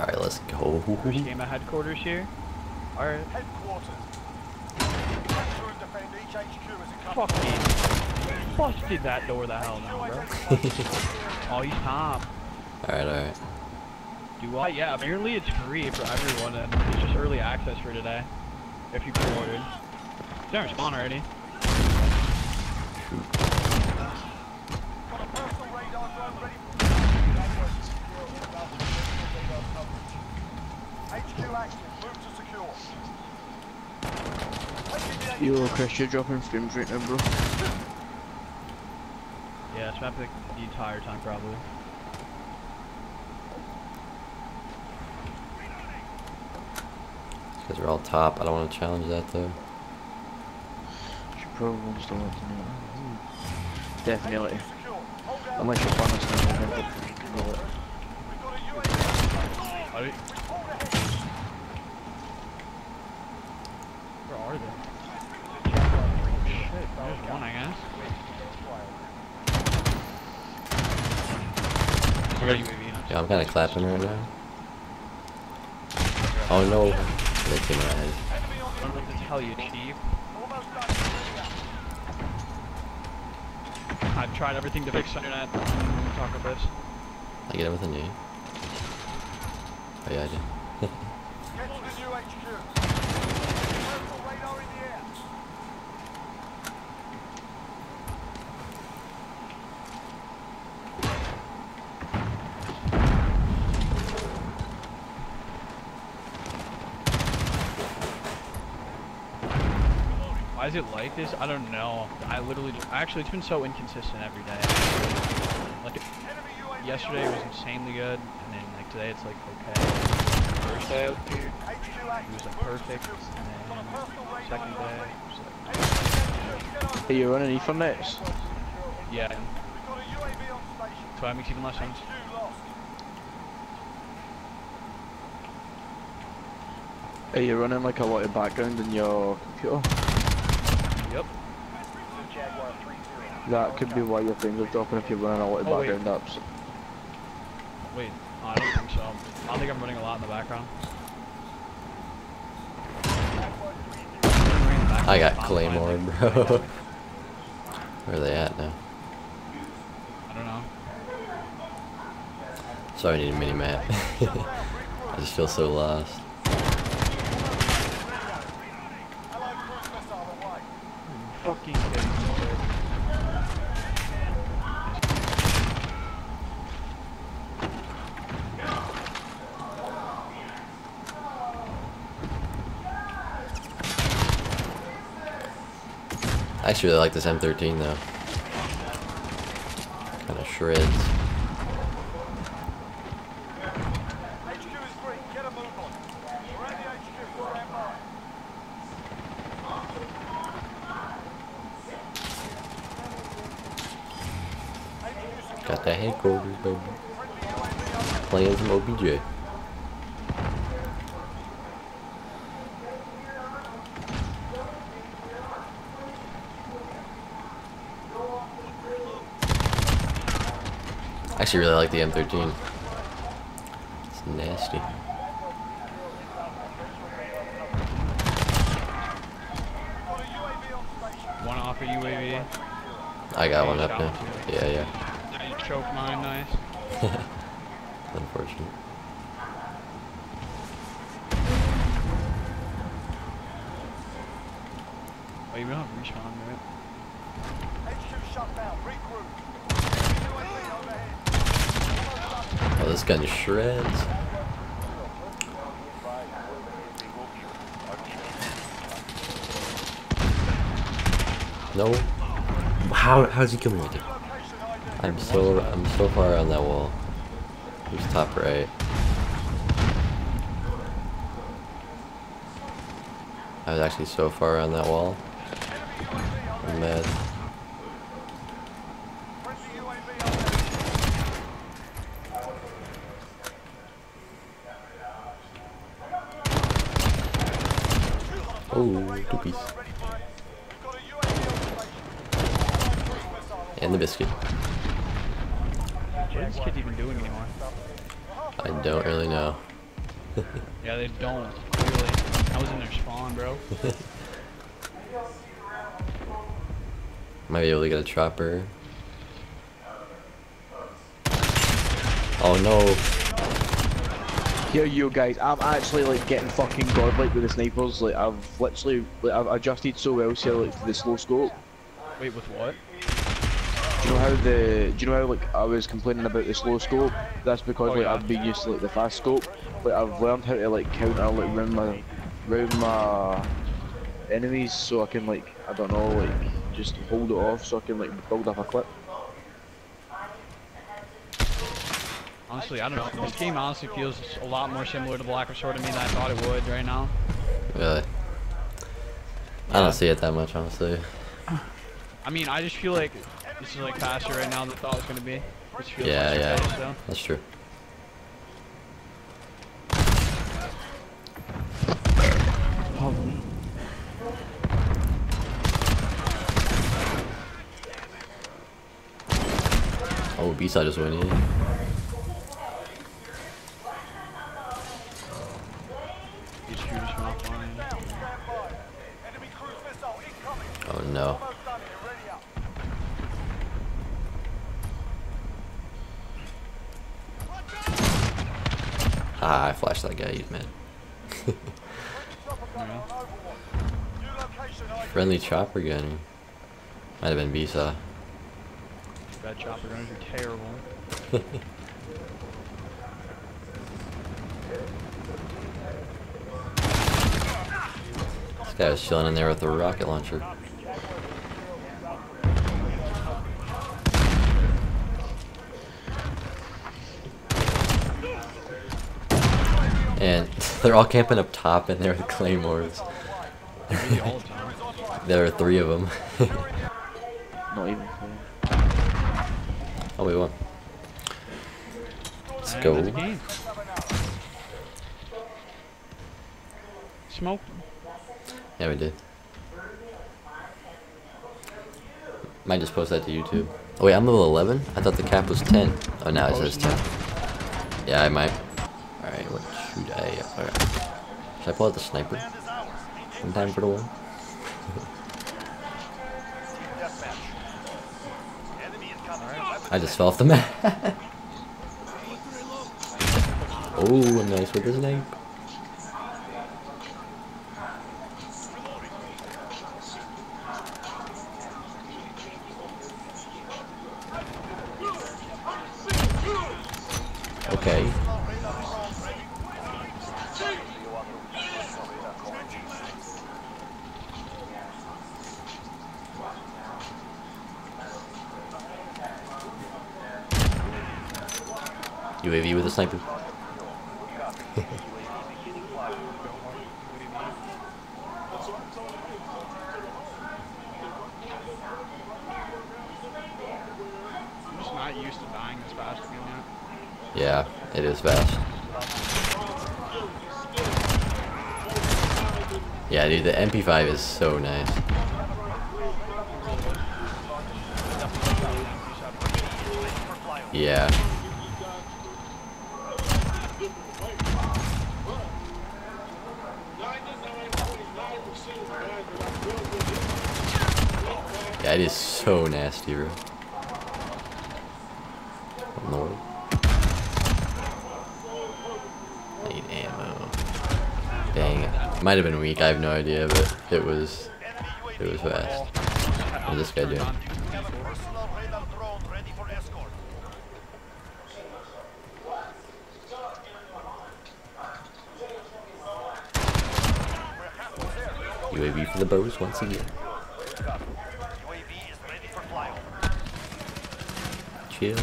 Alright, let's go. First game at headquarters here. Alright. Headquarters. Capture and defend each HQ as it comes. Fuck. Busted that door the hell now, bro. oh, he's top. Alright, alright. Do I? Yeah, apparently it's free for everyone and it's just early access for today. If you pre-ordered. It's never spawn already. Got HQ active. Move to secure. Taking the Chris, you're dropping frames right now, bro. Yeah, it's been the entire time probably. Because we're all top. I don't want to challenge that though. She probably wants to want to know. Definitely. secure. Hold out. Unless you're honest and you think that you can roll it. We've got a UAV. Are they, Report ahead. where are they? Shit, there's one I guess. I got a UAV. Yeah, I'm kind of clapping right now. Oh no. They came ahead. I don't know what to tell you, Chief. I've tried everything to fix internet. Talk about this. I get everything, with a knee. Oh yeah, I did. Get to the new HQ. Personal radar in the air. Why is it like this? I don't know. I literally, just, actually, it's been so inconsistent every day. Like, yesterday was insanely good, and then like today it's like okay. First day, it was like perfect, and then second day, it was like, Hey, you're running Ethernets? yeah. We've got a UAV on station. So that makes even less sense. Hey, you're running like a lot of background in your computer. Yep. That could be why your frames are dropping if you're running a lot of Oh, wait. background apps. Wait, I don't think so. I don't think I'm running a lot in the background. I got Claymore, bro. Where are they at now? I don't know. Sorry, I need a mini map. I just feel so lost. Fucking kidding me. I actually really like this M13 though. Kind of shreds. Got that headquarters, baby. Friendly UAV overhead. Playing some OBJ. I actually really like the M13. It's nasty. Got a UAV on station. One off a UAV. I got one up now. Yeah, yeah. Choked mine, nice. Unfortunate. Oh, you don't have respawn, right? HQ shut down. Regroup. Oh, this gun shreds. No. How how's he coming with it? I'm so I'm so far on that wall. Who's top right? I was actually so far on that wall. I'm mad. Oh, two piece. And the biscuit. What is this kid even doing anymore? I don't really know. Yeah, they don't. Really. I was in their spawn, bro. Might be able to get a chopper. Oh no. Here you guys, I'm actually like getting fucking godlike with the snipers. Like I've literally, like, I've adjusted so well here, like to the slow scope. Wait, with what? Do you know how the? Do you know how like I was complaining about the slow scope? That's because Oh, like yeah. I've been used to like the fast scope. Like I've learned how to like counter like round my, round my enemies, so I can like I don't know like just hold it off, so I can like build up a clip. Honestly, I don't know. This game honestly feels a lot more similar to Black Resort to me than I thought it would right now. Really? I don't see it that much, honestly. I mean, I just feel like this is like faster right now than I thought it was gonna be. Feels Yeah, yeah. paced, though. That's true. Oh, B-side is winning. These shooters from offline. Enemy cruise missile incoming. Oh no. Almost done here. Ready up. I flashed that guy, he's mad. Chopper gunner on Overwatch. New location ID. Friendly chopper gunner. Might have been B-side. Bad chopper gunners are terrible. This guy was chilling in there with a rocket launcher. And they're all camping up top in there with claymores. There are three of them. Not even. oh, we won. Let's And go. that's the game. Smoked. Yeah, we did. Might just post that to YouTube. Oh wait, I'm level 11? I thought the cap was 10. Oh, now it says 10. Yeah, I might. Alright, what should I... Alright. Should I pull out the sniper? In time for the one? incoming. I just fell off the map. oh, nice with the snipe. Okay. UAV with a sniper. I'm just not used to dying this fast again yet. Yeah, it is fast. Yeah, dude, the MP5 is so nice. Yeah. It is so nasty, bro. The world? Need ammo. Dang. Might have been weak, I have no idea, but it was it was fast. What's this guy doing? UAV for the bows once again. UAV is ready for flyover. Chill.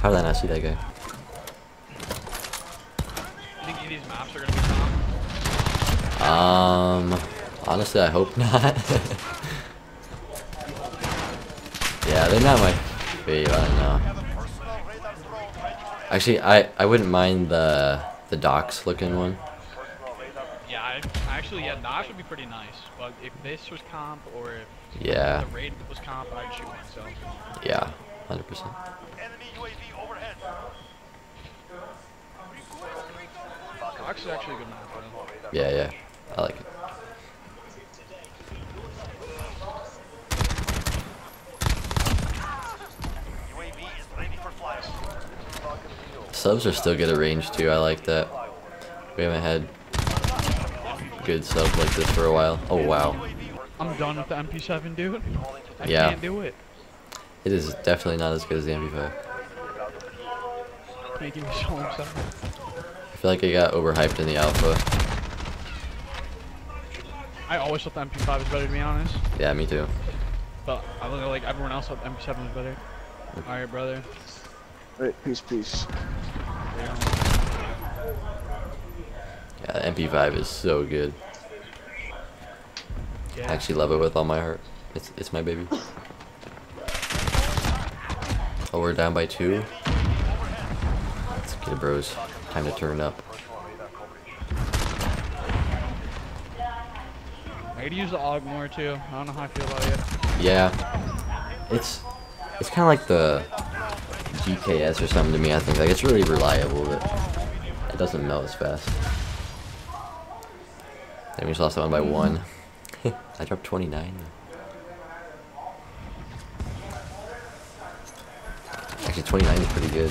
How did I not see that guy? You think any of these maps are gonna be calm? Um, honestly, I hope not. yeah, they're not my favorite. I don't know. Personal radar drone ready for Actually, I I wouldn't mind the the docks looking one. Actually, yeah, Nosh would be pretty nice. But if this was comp or if Yeah, the raid was comp, I'd shoot myself. yeah, hundred percent. Enemy UAV overhead. Fox is actually a good map. Bro. Yeah, yeah. I like it. UAV is ready for flight. Subs are still good at range too. I like that. We haven't had good subs like this for a while. Oh wow. I'm done with the MP7, dude. I Yeah. can't do it. It is definitely not as good as the MP5. Making me so upset. I feel like it got overhyped in the alpha. I always thought the MP5 was better, to be honest. Yeah, me too. But I look like everyone else thought the MP7 was better. Alright, brother. Right, peace, peace. Yeah. Yeah, the MP5 is so good. I actually love it with all my heart. It's it's my baby. Oh, we're down by two. Let's get it, bros. Time to turn up. I could use the AUG more too. I don't know how I feel about it. Yeah, it's it's kind of like the GKS or something to me. I think like it's really reliable, but it doesn't melt as fast. Then we just lost that one by mm. one. I dropped 29. Actually, 29 is pretty good.